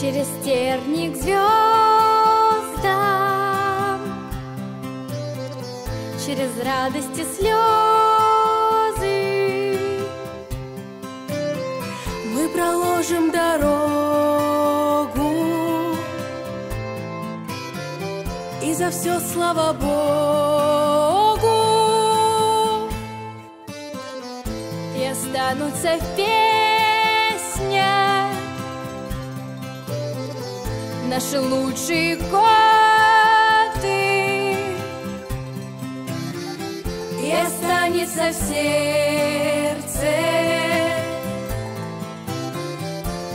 через терник звездам, через радости слезы. Мы проложим дорогу И за все слава Богу И останутся в Наши лучшие годы И останется в сердце.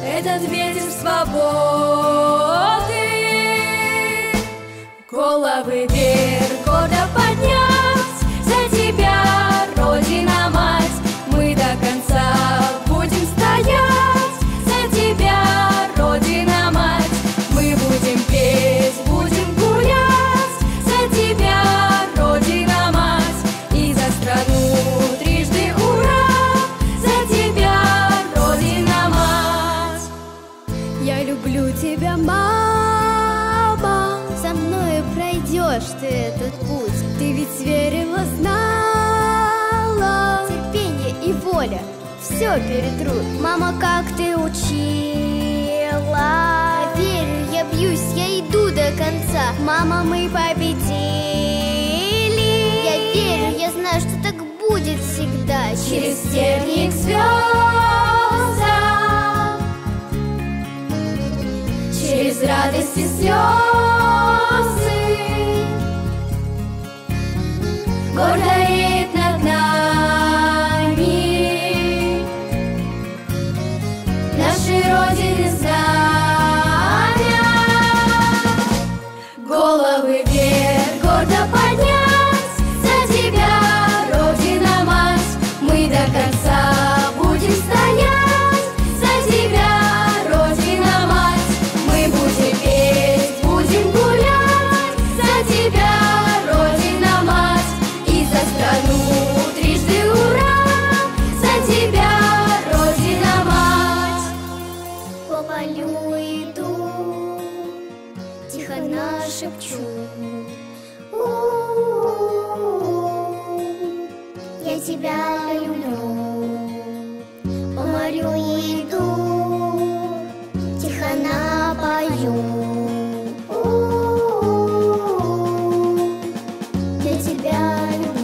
Этот ветер свободы Головы вверх, тебя, мама. Со мной пройдешь ты этот путь. Ты ведь верила, знала. Терпение и воля. Все перетрут Мама, как ты учила? Я верю, я бьюсь, я иду до конца. Мама, мы победили. Я верю, я знаю, что так будет всегда. Через терник звездам Через радость и слезы дому иду, тихо нашепчу. У -у Я тебя люблю, по морю иду, тихо напою. Я тебя люблю.